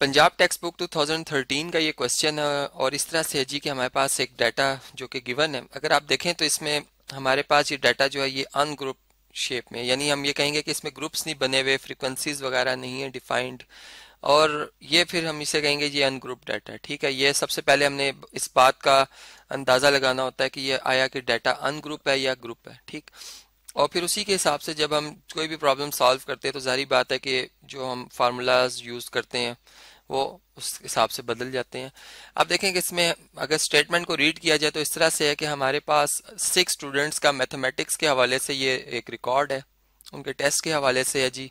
Punjab text book 2013 का ये question है और इस तरह से है जी कि हमारे पास एक डाटा जो कि गिवन है। अगर आप देखें तो इसमें हमारे पास ये डाटा जो है ये अनग्रुप शेप में यानी हम ये कहेंगे कि इसमें ग्रुप्स नहीं बने हुए फ्रीक्वेंसीज वगैरह नहीं है डिफाइंड और ये फिर हम इसे कहेंगे ये अनग्रुप डाटा है ठीक है? ये सबसे पहले हमने इस बात का अंदाज़ा लगाना होता है कि ये आया कि डाटा अनग्रुप है या ग्रुप है, ठीक? और फिर उसी के हिसाब से जब हम कोई भी प्रॉब्लम सॉल्व करते हैं तो जारी बात है कि जो हम फार्मूलाज यूज़ करते हैं वो उस हिसाब से बदल जाते हैं। अब देखें कि इसमें अगर स्टेटमेंट को रीड किया जाए तो इस तरह से है कि हमारे पास सिक्स स्टूडेंट्स का मैथमेटिक्स के हवाले से ये एक रिकॉर्ड है। उनके टेस्ट के हवाले से है जी।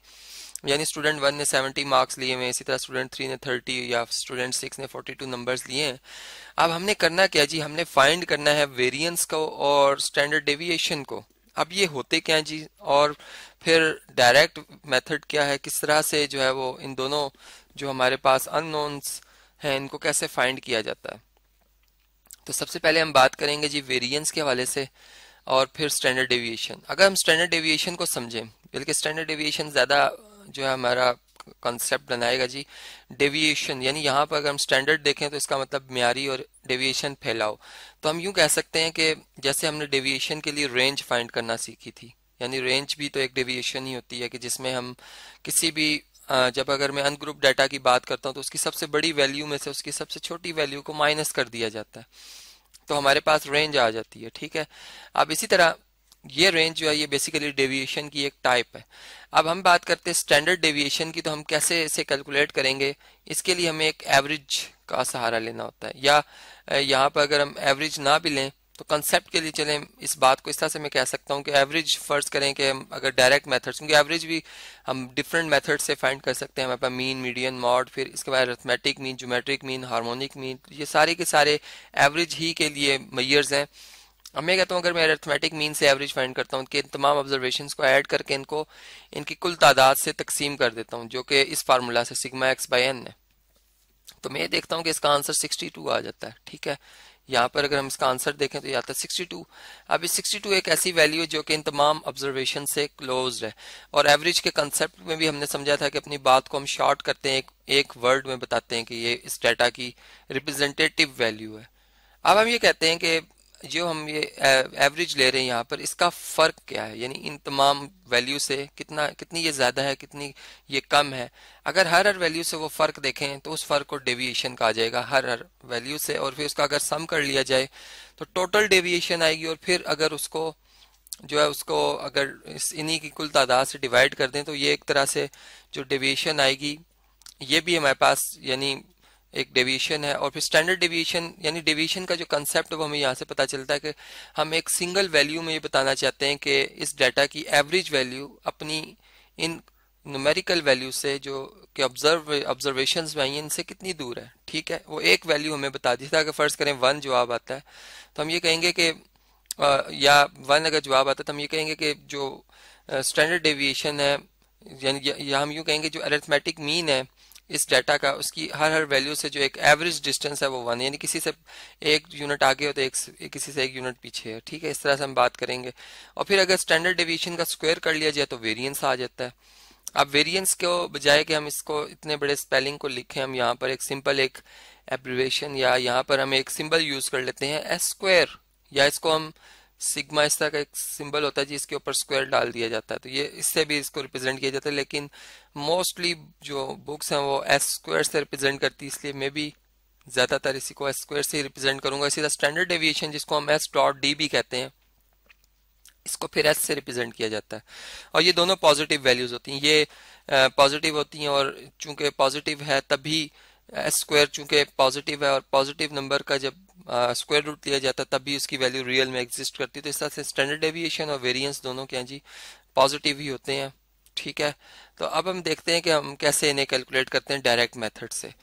यानी स्टूडेंट वन ने सेवेंटी मार्क्स लिए हुए इसी तरह स्टूडेंट थ्री ने थर्टी या स्टूडेंट सिक्स ने फोर्टी टू नंबर्स लिए हैं। अब हमने करना क्या जी? हमने फाइंड करना है वेरियंस को और स्टैंडर्ड डेविएशन को। अब ये होते क्या जी? और फिर डायरेक्ट मेथड क्या है? किस तरह से जो है वो इन दोनों जो हमारे पास अननोन्स हैं, इनको कैसे फाइंड किया जाता है? तो सबसे पहले हम बात करेंगे जी वेरिएंस के हवाले से और फिर स्टैंडर्ड डेविएशन अगर हम स्टैंडर्ड डेविएशन को समझें, बल्कि स्टैंडर्ड डेविएशन ज़्यादा जो है हमारा कॉन्सेप्ट बनाएगा जी डेविएशन यानी यहाँ पर अगर हम स्टैंडर्ड देखें तो इसका मतलब म्यारी और डेविएशन फैलाओ तो हम यूँ कह सकते हैं कि जैसे हमने डेविएशन के लिए रेंज फाइंड करना सीखी थी, यानी रेंज भी तो एक डेविएशन ही होती है कि जिसमें हम किसी भी जब अगर मैं अनग्रुप डाटा की बात करता हूँ तो उसकी सबसे बड़ी वैल्यू में से उसकी सबसे छोटी वैल्यू को माइनस कर दिया जाता है। तो हमारे पास रेंज आ जाती है, ठीक है? अब इसी तरह ये रेंज जो है, ये बेसिकली डेविएशन की एक टाइप है। अब हम बात करते हैं स्टैंडर्ड डेविएशन की तो हम कैसे इसे कैलकुलेट करेंगे? इसके लिए हमें एक एवरेज का सहारा लेना होता है। या यहाँ पर अगर हम एवरेज ना भी लें तो कंसेप्ट के लिए चलें, इस बात को इस तरह से मैं कह सकता हूँ कि एवरेज फ़र्ज़ करें कि हम अगर डायरेक्ट मेथड्स क्योंकि एवरेज भी हम डिफरेंट मेथड से फाइंड कर सकते हैं हमारे पास मीन मीडियन मॉड फिर इसके बाद arithmetic mean geometric mean harmonic mean ये सारे के सारे एवरेज ही के लिए मैयर्स हैं। अब मैं कहता हूँ, अगर मैं अर्थमेटिक मीन से एवरेज फाइंड करता हूँ कि इन तमाम ऑब्जर्वेशन को ऐड करके इनको, इनकी कुल तादाद से तकसीम कर देता हूँ, जो कि इस फार्मूला से सिग्मा एक्स बाई एन है। तो मैं देखता हूँ कि इसका आंसर 62 आ जाता है, ठीक है? यहाँ पर अगर हम इसका आंसर देखें तो आता है 62 अब इस 62 एक ऐसी वैल्यू है जो कि इन तमाम ऑब्जर्वेशन से क्लोज है। और एवरेज के कंसेप्ट में भी हमने समझा था कि अपनी बात को हम शॉर्ट करते हैं एक, एक वर्ड में बताते हैं कि ये इस डाटा की रिप्रेजेंटेटिव वैल्यू है। अब हम ये कहते हैं कि जो हम ये एवरेज ले रहे हैं यहाँ पर, इसका फ़र्क क्या है? यानी इन तमाम वैल्यू से कितना, कितनी ये ज़्यादा है, कितनी ये कम है? अगर हर हर वैल्यू से वो फ़र्क देखें तो उस फ़र्क को डेविएशन कहा जाएगा, हर हर वैल्यू से। और फिर उसका अगर सम कर लिया जाए तो टोटल डेविएशन आएगी और फिर अगर उसको, जो है उसको अगर इन्हीं की कुल तादाद से डिवाइड कर दें तो ये एक तरह से जो डेविएशन आएगी, ये भी हमारे पास, यानी एक डेविएशन है और फिर स्टैंडर्ड डेविएशन यानी डेविएशन का जो कंसेप्ट है वो हमें यहाँ से पता चलता है कि हम एक सिंगल वैल्यू में ये बताना चाहते हैं कि इस डाटा की एवरेज वैल्यू अपनी इन न्यूमेरिकल वैल्यू से जो कि ऑब्ज़र्व ऑब्जर्वेशन में आई इनसे कितनी दूर है? ठीक है? वो एक वैल्यू हमें बता दी था अगर फ़र्ज़ करें वन जवाब आता है। तो हम ये कहेंगे कि या वन अगर जवाब आता है तो हम ये कहेंगे कि जो स्टैंडर्ड डेविएशन है, यानी या हम यूँ कहेंगे जो अरेथमेटिक मीन है इस डाटा का उसकी हर हर वैल्यू से जो एक एवरेज डिस्टेंस है वो वन यानी किसी से एक यूनिट आगे हो तो एक, किसी से एक यूनिट पीछे है। ठीक है इस तरह से हम बात करेंगे। और फिर अगर स्टैंडर्ड डेविएशन का स्क्वायर कर लिया जाए तो वेरिएंस आ जाता है। अब वेरिएंस को बजाय कि हम इसको इतने बड़े स्पेलिंग को लिखें हम यहाँ पर एक सिंपल एक एब्रीवेशन या यहाँ पर हम एक सिंबल यूज़ कर लेते हैं एस स्क्वायर या इसको हम सिग्मा इस तरह का एक सिंबल होता है जिसके ऊपर स्क्वायर डाल दिया जाता है। तो ये, इससे भी इसको रिप्रेजेंट किया जाता है, लेकिन मोस्टली जो बुक्स हैं वो एस स्क्वायर से रिप्रेजेंट करती है, इसलिए मैं भी ज़्यादातर इसी को एस स्क्वायर से रिप्रेजेंट करूँगा। इसी तरह स्टैंडर्ड डेविएशन जिसको हम एस डॉट डी भी कहते हैं, इसको फिर एस से रिप्रेजेंट किया जाता है। और ये दोनों पॉजिटिव वैल्यूज़ होती हैं। ये पॉजिटिव होती हैं और चूँकि पॉजिटिव है तभी एस स्क्वायर चूँकि पॉजिटिव है और पॉजिटिव नंबर का जब स्क्वायर रूट लिया जाता है, तब भी उसकी वैल्यू रियल में एग्जिस्ट करती है। तो इस तरह से स्टैंडर्ड डेविएशन और वेरिएंस दोनों क्या जी? पॉजिटिव ही होते हैं, ठीक है? तो अब हम देखते हैं कि हम कैसे इन्हें कैलकुलेट करते हैं डायरेक्ट मेथड से।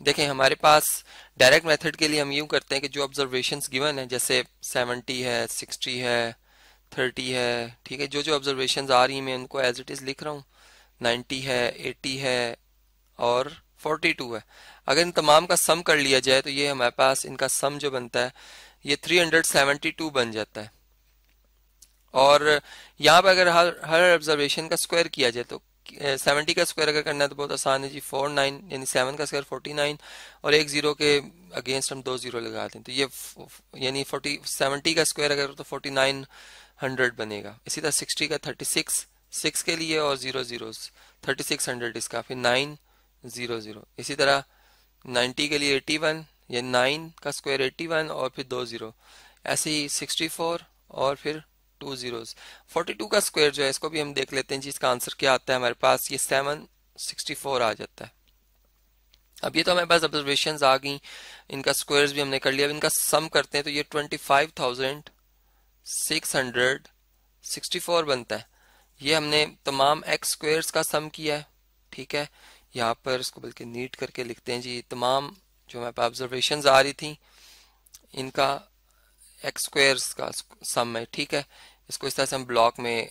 देखें, हमारे पास डायरेक्ट मेथड के लिए हम यूँ करते हैं कि जो ऑब्जर्वेशन गिवन है, जैसे 70 है 60 है 30 है, ठीक है? जो जो ऑब्जर्वेशन आ रही हैं, मैं उनको एज इट इज़ लिख रहा हूँ। 90 है 80 है, और 42 है। अगर इन तमाम का सम कर लिया जाए तो ये हमारे पास इनका सम जो बनता है, ये 372 बन जाता है। और यहाँ पर अगर हर हर ऑब्जर्वेशन का स्क्वायर किया जाए तो सेवेंटी का स्क्वायर अगर करना है तो बहुत आसान है जी फोर नाइन यानी सेवन का स्क्वायर फोर्टी नाइन और एक ज़ीरो के अगेंस्ट हम दो ज़ीरो लगा दें। तो ये यानी फोर्टी सेवेंटी का स्क्वायर अगर तो फोर्टी नाइन हंड्रेड बनेगा। इसी तरह सिक्सटी का थर्टी सिक्स सिक्स के लिए और zero zero thirty six hundred इसका। फिर नाइन ज़ीरो ज़ीरो। इसी तरह नाइन्टी के लिए एटी वन, या नाइन का स्क्वायर एट्टी वन और फिर दो ज़ीरो। ऐसे ही सिक्सटी फोर और फिर टू जीरोस। फोर्टी टू का स्क्वायर जो है, इसको भी हम देख लेते हैं जी, इसका आंसर क्या आता है हमारे पास। ये सेवन, सिक्सटी फोर आ जाता है। अब ये तो हमारे पास ऑब्जर्वेशन आ गई। इनका स्क्वायर्स भी हमने कर लिया। अब इनका सम करते हैं तो ये twenty five thousand six hundred sixty four बनता है। ये हमने तमाम एक्स स्क्वायर्स का सम किया है। ठीक है? यहाँ पर इसको बल्कि नीट करके लिखते हैं जी। तमाम जो हमारे पास ऑब्जर्वेशन आ रही थी, इनका एक्स स्क्वेयर्स का सम है, ठीक है? इसको इस तरह से हम ब्लॉक में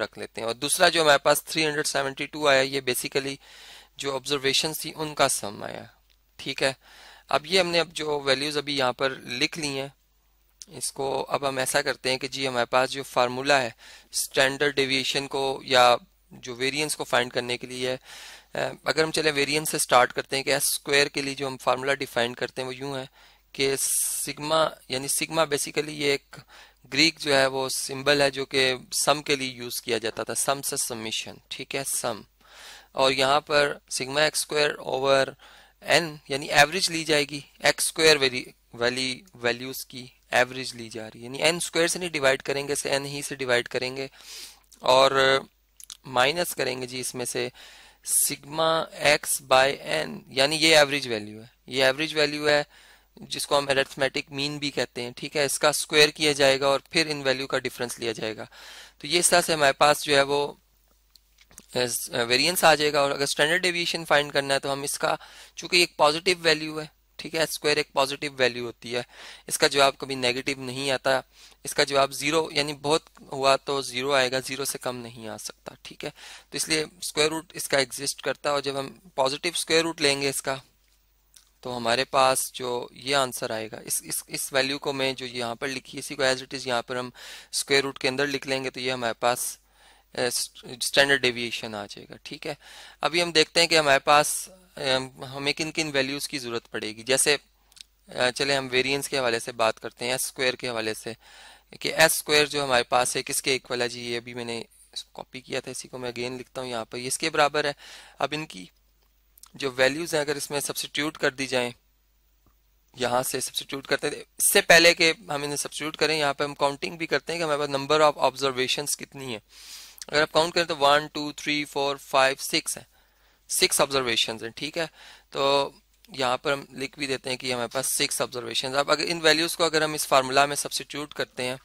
रख लेते हैं। और दूसरा जो हमारे पास 372 आया, ये बेसिकली जो ऑब्जर्वेशन थी, उनका सम आया, ठीक है? अब ये हमने अब जो वैल्यूज़ अभी यहाँ पर लिख ली हैं, इसको अब हम ऐसा करते हैं कि जी हमारे पास जो फार्मूला है स्टैंडर्ड डेविएशन को या जो वेरिएंस को फाइंड करने के लिए है। अगर हम चले वेरिएंस से स्टार्ट करते हैं कि एस स्क्वायर के लिए जो हम फार्मूला डिफाइन करते हैं वो यूँ है कि सिग्मा यानी सिग्मा बेसिकली ये एक ग्रीक जो है वो सिंबल है जो कि सम के लिए यूज़ किया जाता था। सम से समिशन ठीक है? सम और यहाँ पर sigma x square over n यानी एवरेज ली जाएगी। एक्स स्क्वायर वैली वैल्यूज़ की एवरेज ली जा रही है। यानी एन स्क्वायर से नहीं डिवाइड करेंगे, से एन ही से डिवाइड करेंगे। और माइनस करेंगे जी इसमें से सिग्मा एक्स बाय एन यानी ये एवरेज वैल्यू है। ये एवरेज वैल्यू है, जिसको हम एरेथमेटिक मीन भी कहते हैं, ठीक है? इसका स्क्वायर किया जाएगा और फिर इन वैल्यू का डिफरेंस लिया जाएगा। तो ये इस तरह से हमारे पास जो है वो वेरिएंस आ जाएगा और अगर स्टैंडर्ड डेविएशन फाइंड करना है तो हम इसका, चूँकि एक पॉजिटिव वैल्यू है ठीक है स्क्वायर एक पॉजिटिव वैल्यू होती है। इसका जवाब कभी नेगेटिव नहीं आता। इसका जवाब ज़ीरो यानी बहुत हुआ तो ज़ीरो आएगा ज़ीरो से कम नहीं आ सकता, ठीक है? तो इसलिए स्क्वायर रूट इसका एग्जिस्ट करता है और जब हम पॉजिटिव स्क्वायर रूट लेंगे इसका तो हमारे पास जो ये आंसर आएगा, इस इस इस वैल्यू को मैं जो यहाँ पर लिखी, इसी को एज इट इज़ यहाँ पर हम स्क्वायर रूट के अंदर लिख लेंगे तो ये हमारे पास स्टैंडर्ड डेविएशन आ जाएगा, ठीक है? अभी हम देखते हैं कि हमारे पास हमें किन किन वैल्यूज़ की ज़रूरत पड़ेगी? जैसे चले हम वेरिएंस के हवाले से बात करते हैं एस स्क्वायर के हवाले से, कि एस स्क्वायर जो हमारे पास है, किसके इक्वल है? जी ये अभी मैंने कॉपी किया था, इसी को मैं अगेन लिखता हूँ यहाँ पर। इसके बराबर है। अब इनकी जो वैल्यूज़ हैं, अगर इसमें सब्सिट्यूट कर दी जाए, यहाँ से सब्सिट्यूट करते हैं, इससे पहले के हम इन्हें सब्सिट्यूट करें, यहाँ पर हम काउंटिंग भी करते हैं कि हमारे पास नंबर ऑफ़ ऑब्जर्वेशन कितनी है। अगर आप काउंट करें तो one two three four five six है। सिक्स ऑब्जर्वेशन है ठीक है? तो यहाँ पर हम लिख भी देते हैं कि हमारे पास सिक्स ऑब्जर्वेशन अब अगर इन वैल्यूज़ को अगर हम इस फार्मूला में सब्सिट्यूट करते हैं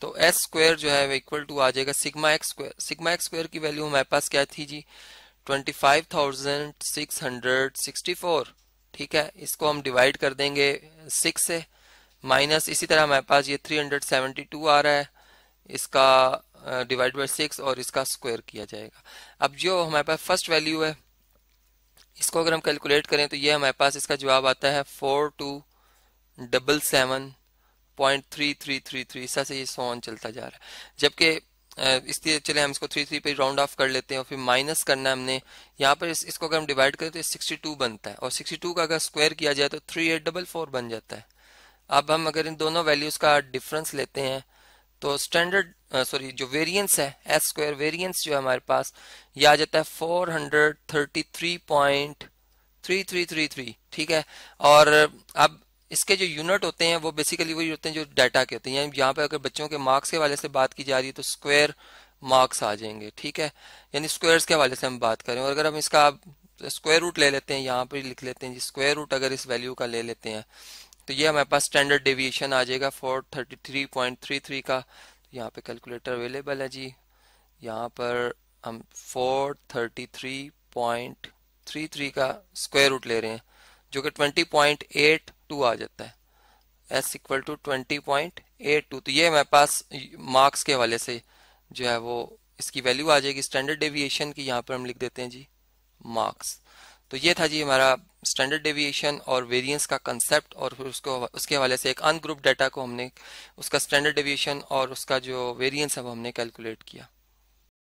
तो एस स्क्वायर जो है वो इक्वल टू आ जाएगा sigma x square sigma x square की वैल्यू हमारे पास क्या थी जी? 25,664 ठीक है? इसको हम डिवाइड कर देंगे सिक्स से। माइनस इसी तरह हमारे पास ये 372 आ रहा है। इसका डिवाइड बाई सिक्स और इसका स्क्वायर किया जाएगा। अब जो हमारे पास फ़र्स्ट वैल्यू है इसको अगर हम कैलकुलेट करें तो ये हमारे पास इसका जवाब आता है four two double seven point three three three three इस से ये सोन चलता जा रहा है। जबकि इसलिए चले हम इसको थ्री थ्री पे राउंड ऑफ़ कर लेते हैं और फिर माइनस करना है हमने। यहाँ पर इस, इसको अगर हम डिवाइड करें तो सिक्सटी टू बनता है और सिक्सटी टू का अगर स्क्वायर किया जाए तो थ्री एट डबल फोर बन जाता है। अब हम अगर इन दोनों वैल्यूज़ का डिफरेंस लेते हैं तो स्टैंडर्ड सॉरी जो वेरिएंस है एस स्क्वायर वेरिएंस जो है हमारे पास, ये आ जाता है four hundred thirty three point three three three three ठीक है? और अब इसके जो यूनिट होते हैं, वो बेसिकली वही होते हैं जो डाटा के होते हैं। यहाँ पे अगर बच्चों के मार्क्स के हवाले से बात की जा रही है तो स्क्वायर मार्क्स आ जाएँगे, ठीक है? यानी स्क्वायर्स के हवाले से हम बात करें। और अगर हम इसका स्क्वायर रूट ले लेते हैं, यहाँ पर लिख लेते हैं जी स्क्वायर रूट अगर इस वैल्यू का ले लेते हैं तो ये हमारे पास स्टैंडर्ड डेविएशन आ जाएगा four thirty three point three three का। यहाँ पे कैलकुलेटर अवेलेबल है जी। यहाँ पर हम four thirty three point three three का स्क्वायर रूट ले रहे हैं, जो कि ट्वेंटी पॉइंट एट टू आ जाता है। S equal to twenty point eight two तो ये हमारे पास मार्क्स के हवाले से जो है वो इसकी वैल्यू आ जाएगी। स्टैंडर्ड डेविएशन की यहाँ पर हम लिख देते हैं जी मार्क्स तो ये था जी हमारा स्टैंडर्ड डेविएशन और वेरिएंस का कंसेप्ट और फिर उसको, उसके हवाले से एक अनग्रुप डाटा को हमने, उसका स्टैंडर्ड डेविएशन और उसका जो वेरिएंस है वो हमने कैलकुलेट किया।